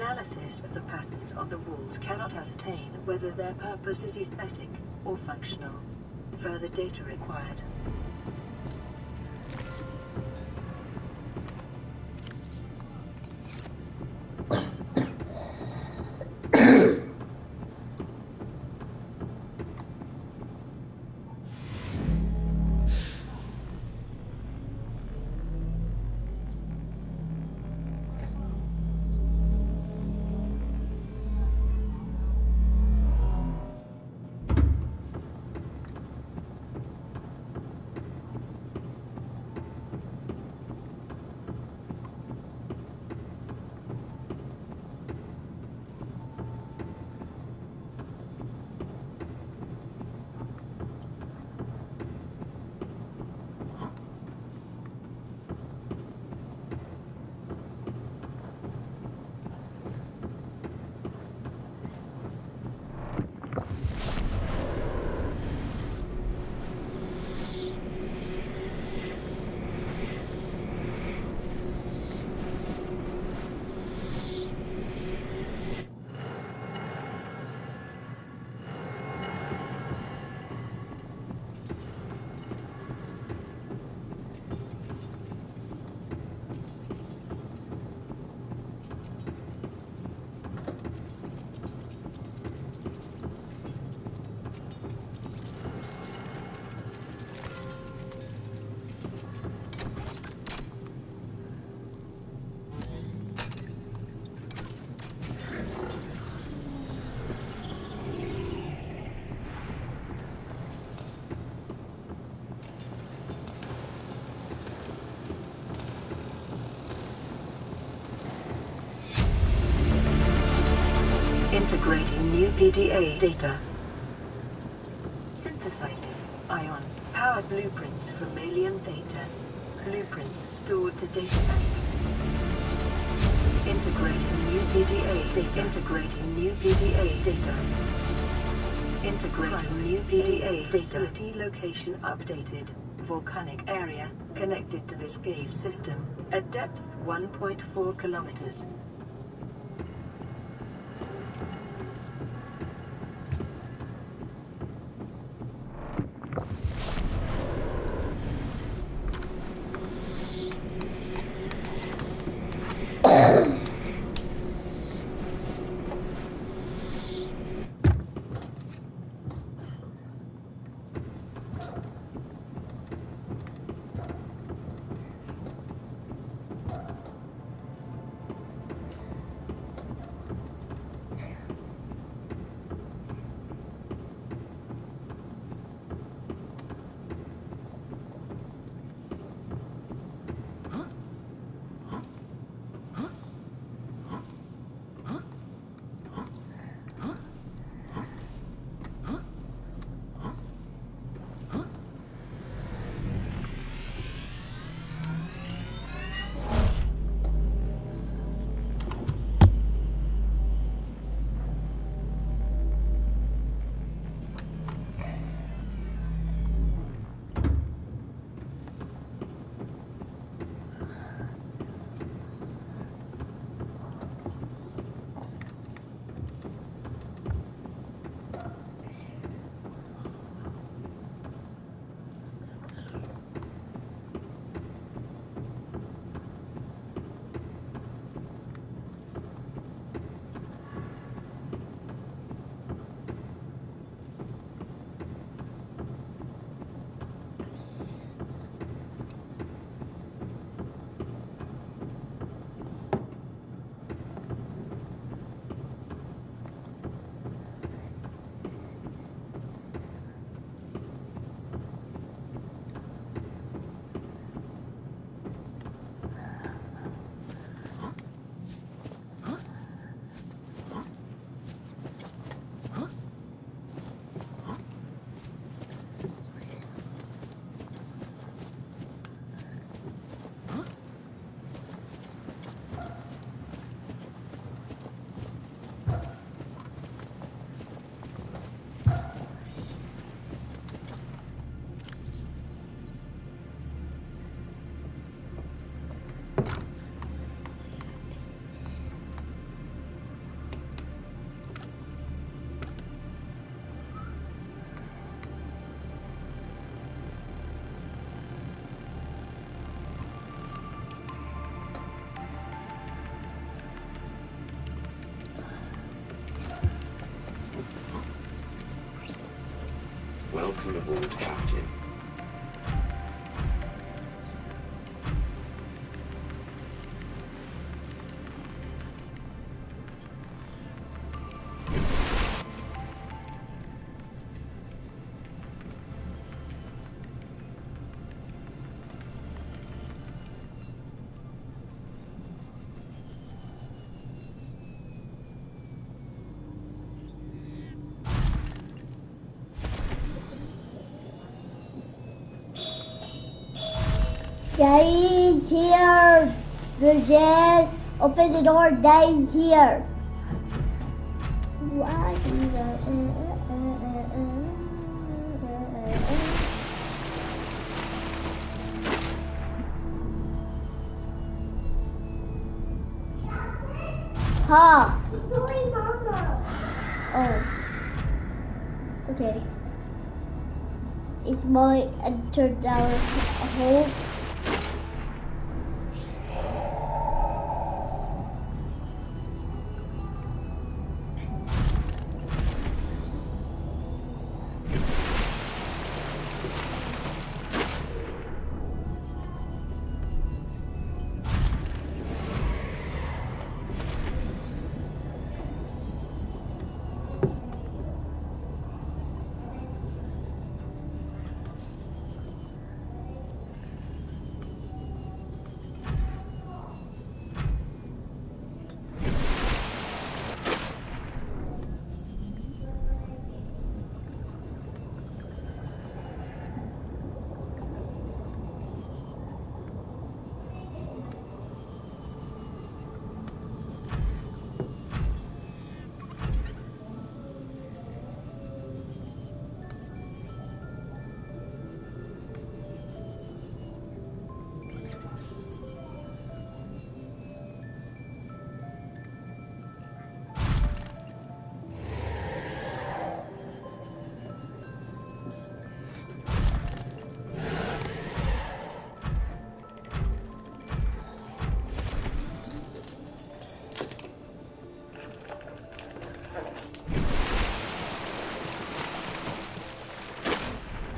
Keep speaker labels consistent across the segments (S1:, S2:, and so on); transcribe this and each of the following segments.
S1: Analysis of the patterns on the walls cannot ascertain whether their purpose is aesthetic or functional. Further data required. Integrating new PDA data. Synthesizing ion power blueprints from alien data. Blueprints stored to data bank. Integrating new PDA data. Integrating new PDA data. Integrating new PDA data. Facility location updated. Volcanic area connected to this cave system at depth 1.4 kilometers.
S2: Welcome aboard,
S3: Daddy's here. Virgin, open the door. Daddy's here. What? in the- uh, uh, uh, Ha. Oh. Okay. Is my entered our home?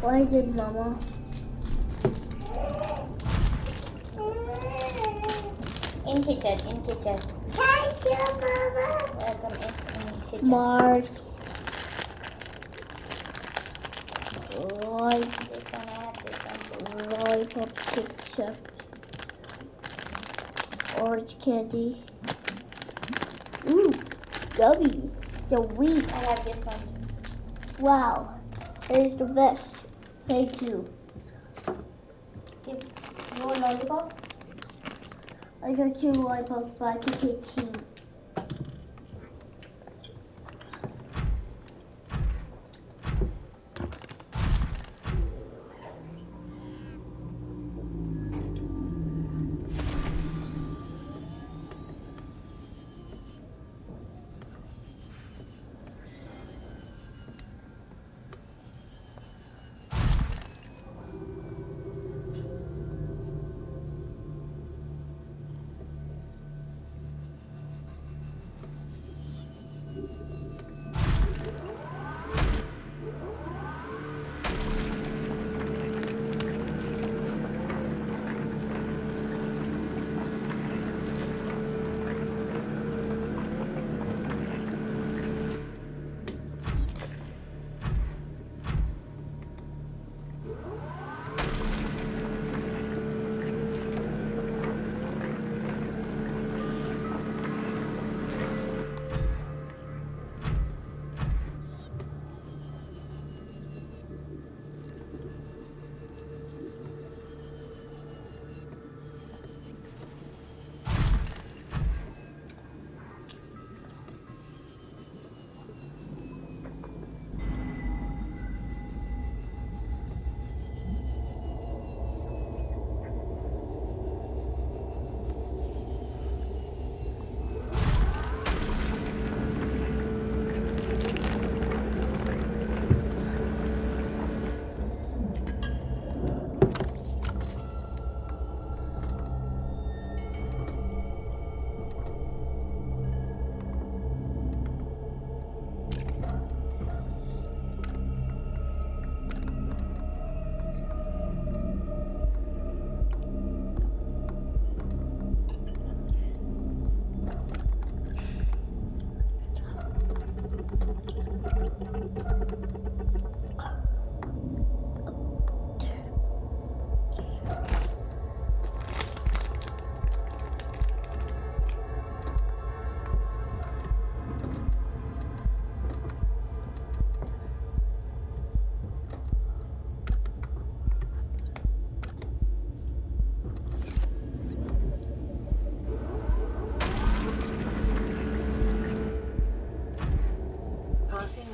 S3: Why is it Mama?
S4: In kitchen, in kitchen.
S3: Thank you, Mama.
S4: Welcome in, in kitchen.
S3: Mars. Light,
S4: This one I have, this one.
S3: light up picture. Orange candy. Ooh, gummies. Sweet.
S4: I have this one.
S3: Wow. It's the best. Thank you.
S4: Give you lollipop?
S3: I got two lollipops, but I can take two.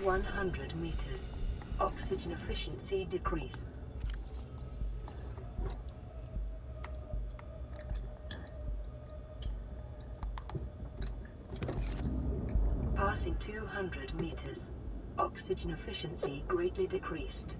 S1: 100 meters. Oxygen efficiency decreased. Passing 200 meters. Oxygen efficiency greatly decreased.